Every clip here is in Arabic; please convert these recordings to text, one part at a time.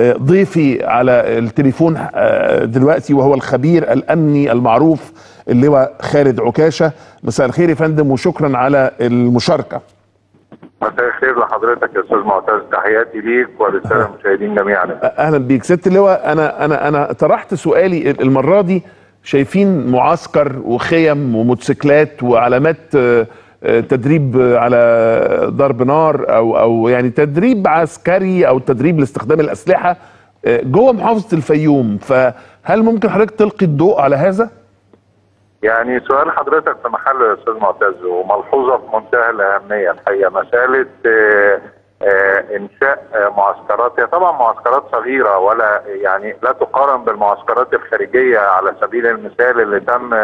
ضيفي على التليفون دلوقتي وهو الخبير الأمني المعروف اللواء خالد عكاشة. مساء الخير يا فندم وشكرا على المشاركة. مساء الخير لحضرتك يا أستاذ معتز. تحياتي ليك وللسادة المشاهدين جميعا. أهلا بيك. ست اللواء أنا أنا أنا طرحت سؤالي المرة دي. شايفين معسكر وخيم وموتوسيكلات وعلامات تدريب على ضرب نار أو أو يعني تدريب عسكري أو تدريب لاستخدام الأسلحة جوه محافظة الفيوم فهل ممكن حضرتك تلقي الضوء على هذا؟ يعني سؤال حضرتك في محل يا أستاذ معتز وملحوظة في منتهى الأهمية الحقيقة مسألة آآ إنشاء معسكرات. هي طبعا معسكرات صغيرة ولا يعني لا تقارن بالمعسكرات الخارجية على سبيل المثال اللي تم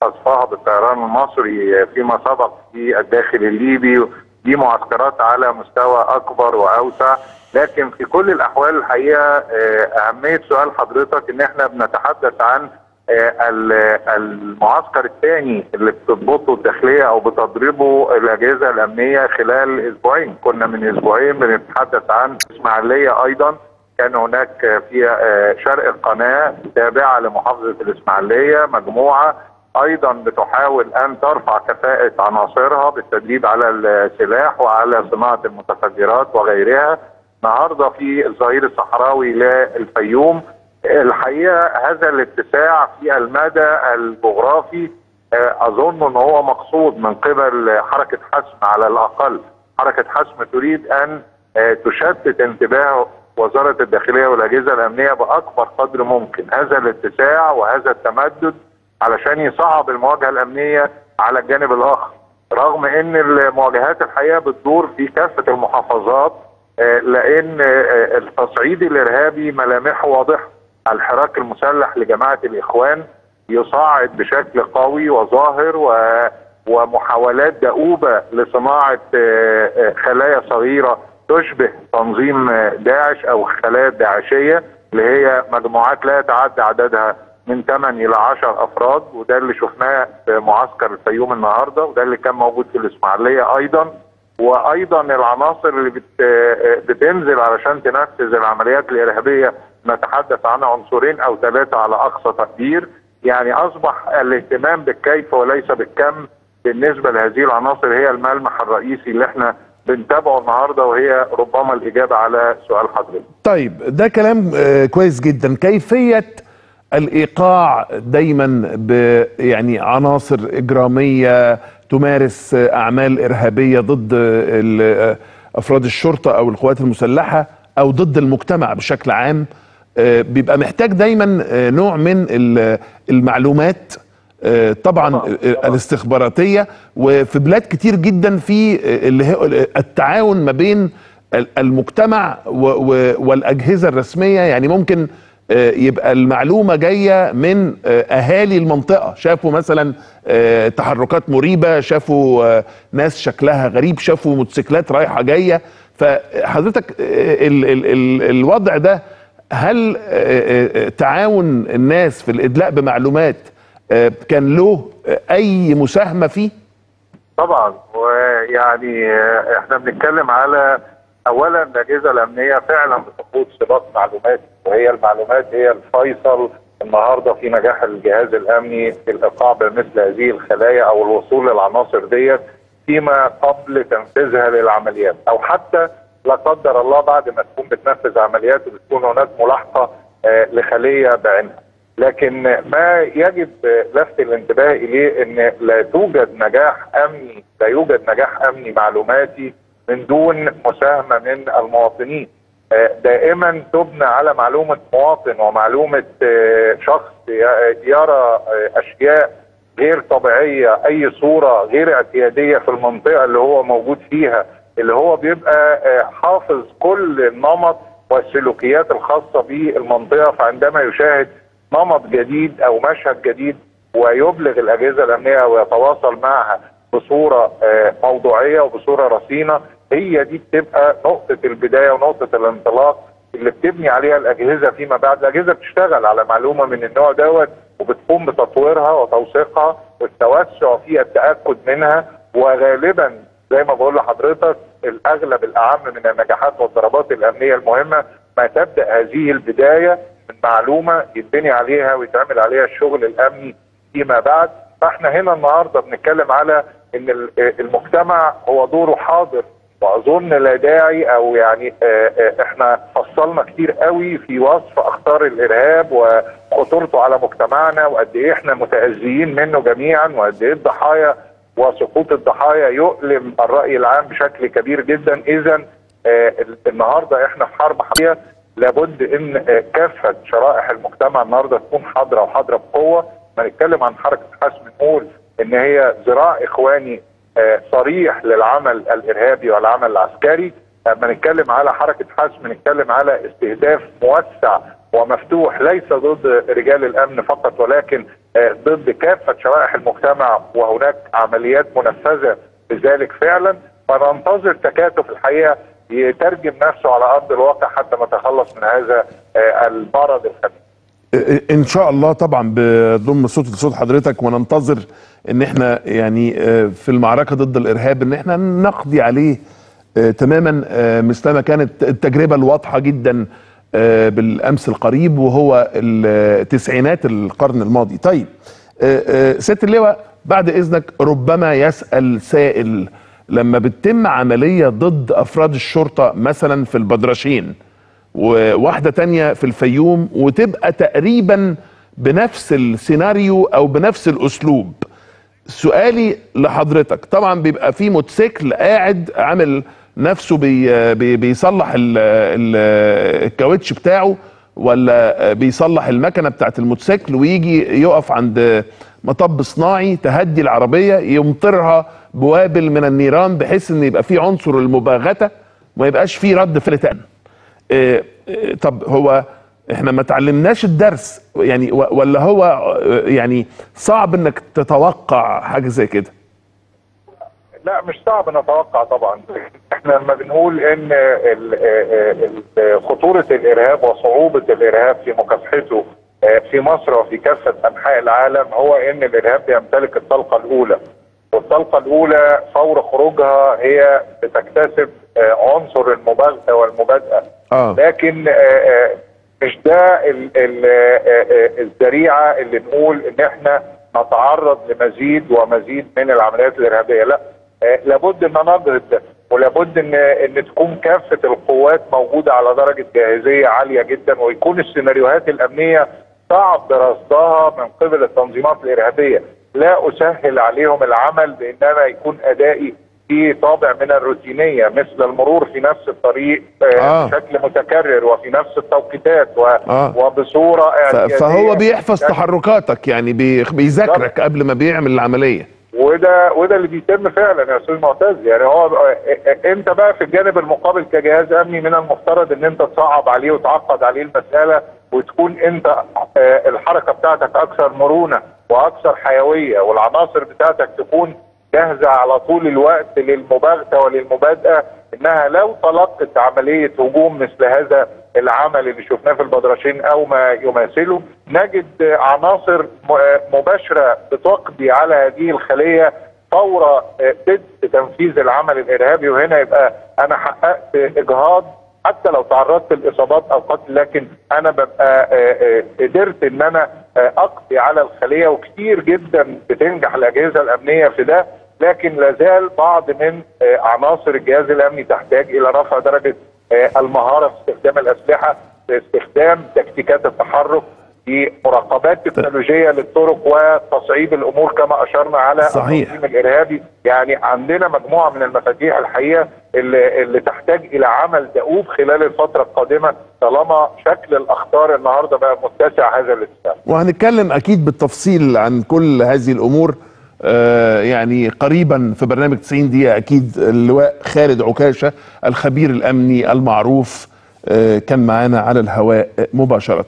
قصفها بالطيران المصري. فيما سبق في الداخل الليبي دي معسكرات على مستوى أكبر وأوسع. لكن في كل الأحوال الحقيقة أهمية سؤال حضرتك إن إحنا بنتحدث عن المعسكر الثاني اللي بتضبطه الداخلية أو بتضربه الأجهزة الأمنية خلال أسبوعين. كنا من أسبوعين بنتحدث عن إسماعيلية أيضا. كان هناك في شرق القناة تابعة لمحافظة الإسماعيلية مجموعة أيضا بتحاول أن ترفع كفاءة عناصرها بالتدريب على السلاح وعلى صناعة المتفجرات وغيرها. النهارده في الظهير الصحراوي للفيوم الحقيقة هذا الاتساع في المدى الجغرافي أظن إن هو مقصود من قبل حركة حسم على الأقل. حركة حسم تريد أن تشتت انتباه وزارة الداخلية والأجهزة الأمنية بأكبر قدر ممكن. هذا الاتساع وهذا التمدد علشان يصعب المواجهة الأمنية على الجانب الآخر. رغم إن المواجهات الحقيقة بتدور في كافة المحافظات لأن التصعيد الإرهابي ملامحه واضحة. الحراك المسلح لجماعة الإخوان يصاعد بشكل قوي وظاهر و ومحاولات دؤوبة لصناعة خلايا صغيرة تشبه تنظيم داعش أو خلايا داعشية اللي هي مجموعات لا يتعدى عددها من 8 إلى 10 أفراد وده اللي شفناه في معسكر الفيوم النهارده وده اللي كان موجود في الإسماعيلية أيضا. وأيضا العناصر اللي بت بتنزل علشان تنفذ العمليات الإرهابية نتحدث عن عنصرين أو ثلاثة على أقصى تقدير. يعني أصبح الاهتمام بالكيف وليس بالكم بالنسبة لهذه العناصر هي الملمح الرئيسي اللي إحنا بنتابعه النهارده وهي ربما الإجابة على سؤال حضرتك. طيب ده كلام كويس جدا. كيفية الإيقاع دايما ب يعني عناصر إجرامية تمارس أعمال إرهابية ضد أفراد الشرطة أو القوات المسلحة أو ضد المجتمع بشكل عام؟ بيبقى محتاج دايما نوع من المعلومات طبعا الاستخباراتية وفي بلاد كتير جدا في اللي هي التعاون ما بين المجتمع والأجهزة الرسمية. يعني ممكن يبقى المعلومة جاية من أهالي المنطقة. شافوا مثلا تحركات مريبة شافوا ناس شكلها غريب شافوا موتوسيكلات رايحة جاية. فحضرتك ال ال ال الوضع ده هل تعاون الناس في الإدلاء بمعلومات كان له أي مساهمة فيه؟ طبعا. ويعني إحنا بنتكلم على اولا الأجهزة الأمنية فعلا بتقود سباق معلومات. وهي المعلومات هي الفيصل النهارده في نجاح الجهاز الأمني في الإيقاع بمثل هذه الخلايا أو الوصول للعناصر ديت فيما قبل تنفيذها للعمليات. أو حتى لا قدر الله بعد ما تكون بتنفذ عمليات وبتكون هناك ملاحقة آه لخلية بعينها. لكن ما يجب لفت الانتباه إليه إن لا توجد نجاح أمني لا يوجد نجاح أمني معلوماتي من دون مساهمة من المواطنين. دائما تبنى على معلومة مواطن ومعلومة شخص يرى أشياء غير طبيعية أي صورة غير اعتيادية في المنطقة اللي هو موجود فيها اللي هو بيبقى حافظ كل النمط والسلوكيات الخاصة بالمنطقة فعندما يشاهد نمط جديد أو مشهد جديد ويبلغ الأجهزة الأمنية ويتواصل معها بصورة موضوعية وبصورة رصينة هي دي بتبقى نقطة البداية ونقطة الانطلاق اللي بتبني عليها الأجهزة فيما بعد، الأجهزة بتشتغل على معلومة من النوع دوت وبتقوم بتطويرها وتوثيقها والتوسع في التأكد منها وغالبا زي ما بقول لحضرتك الأغلب الأعم من النجاحات والضربات الأمنية المهمة ما تبدأ هذه البداية من معلومة يتبني عليها ويتعمل عليها الشغل الأمني فيما بعد. فإحنا هنا النهارده بنتكلم على إن ال- المجتمع هو دوره حاضر. وأظن لا داعي أو يعني آه، آه، إحنا فصلنا كتير قوي في وصف أخطار الإرهاب وخطورته على مجتمعنا وقد إيه إحنا متأذيين منه جميعا وقد إيه الضحايا وسقوط الضحايا يؤلم الرأي العام بشكل كبير جدا. اذا النهارده إحنا في حرب حقيقيه لابد إن آه، كافة شرائح المجتمع النهارده تكون حاضرة وحاضرة بقوة. ما نتكلم عن حركة حسم نقول إن هي ذراع إخواني آه، صريح للعمل الإرهابي والعمل العسكري. لما نتكلم على حركة حسم نتكلم على استهداف موسع ومفتوح ليس ضد رجال الأمن فقط ولكن آه، ضد كافه شرائح المجتمع وهناك عمليات منفذة بذلك فعلا. فننتظر تكاتف الحقيقة يترجم نفسه على أرض الواقع حتى نتخلص من هذا آه، المرض الخبيث. إن شاء الله طبعا بضم صوت لصوت حضرتك وننتظر إن إحنا يعني آه، في المعركة ضد الإرهاب إن إحنا نقضي عليه آه، تماما. مثلما كانت التجربة الواضحة جدا بالأمس القريب وهو التسعينات القرن الماضي. طيب آه، آه، سياده اللواء بعد إذنك ربما يسأل سائل لما بتتم عملية ضد أفراد الشرطة مثلا في البدرشين وواحدة تانية في الفيوم وتبقى تقريبا بنفس السيناريو أو بنفس الأسلوب. سؤالي لحضرتك طبعا بيبقى في موتوسيكل قاعد عامل نفسه بي بي بيصلح ال ال الكاوتش بتاعه ولا بيصلح المكنة بتاعت الموتوسيكل ويجي يقف عند مطب صناعي تهدي العربية يمطرها بوابل من النيران بحيث إن يبقى في عنصر المباغتة وما يبقاش في رد فعل تاني إيه إيه طب هو إحنا ما تعلمناش الدرس يعني ولا هو آه، يعني صعب إنك تتوقع حاجة زي كده؟ لا مش صعب نتوقع طبعا. إحنا لما بنقول إن خطورة الإرهاب وصعوبة الإرهاب في مكافحته آه، في مصر وفي كافة أنحاء العالم هو إن الإرهاب يمتلك الطلقة الأولى. والطلقة الأولى فور خروجها هي بتكتسب آه، عنصر المباغتة والمبادئة. آه. لكن آه، آه، مش ده ال- ال- آه، آه، الذريعة اللي نقول إن إحنا نتعرض لمزيد ومزيد من العمليات الإرهابية. لا آه، لابد إن نضرب ده. ولابد ان إن تكون كافة القوات موجودة على درجة جاهزية عالية جدا ويكون السيناريوهات الأمنية صعب رصدها من قبل التنظيمات الإرهابية لا أسهل عليهم العمل بإنما يكون أدائي في طابع من الروتينية مثل المرور في نفس الطريق آه. آه. بشكل متكرر وفي نفس التوقيتات و... آه. وبصورة. فهو بيحفظ تحركاتك يعني بي- بيذاكرك قبل ما بيعمل العملية وده وده اللي بيتم فعلا يا أستاذ معتز. يعني هو انت بقى في الجانب المقابل كجهاز أمني من المفترض إن أنت تصعب عليه وتعقد عليه المسألة وتكون أنت آه، الحركة بتاعتك أكثر مرونة وأكثر حيوية والعناصر بتاعتك تكون جاهزة على طول الوقت للمباغتة وللمبادئة إنها لو تلقت عملية هجوم مثل هذا العمل اللي شفناه في البدرشين أو ما يماثله. نجد عناصر مباشرة بتقضي على هذه الخلية فور بدء تنفيذ العمل الإرهابي. وهنا يبقى أنا حققت إجهاض حتى لو تعرضت لإصابات أو قتل لكن أنا ببقى قدرت إن أنا أقضي على الخلية. وكتير جدا بتنجح الأجهزة الأمنية في ده لكن لازال بعض من عناصر الجهاز الأمني تحتاج إلى رفع درجة المهارة في استخدام الأسلحة في استخدام تكتيكات التحرك في مراقبات تكنولوجيه للطرق وتصعيد الأمور كما أشرنا على صحيح. التنظيم الإرهابي يعني عندنا مجموعة من المفاتيح الحقيقة اللي, اللي تحتاج إلى عمل دؤوب خلال الفترة القادمة طالما شكل الأخطار النهارده بقى متسع هذا الاتساع. وهنتكلم أكيد بالتفصيل عن كل هذه الأمور آه، يعني قريبا في برنامج 90 دقيقة أكيد اللواء خالد عكاشة الخبير الأمني المعروف آه، كان معانا على الهواء مباشرة.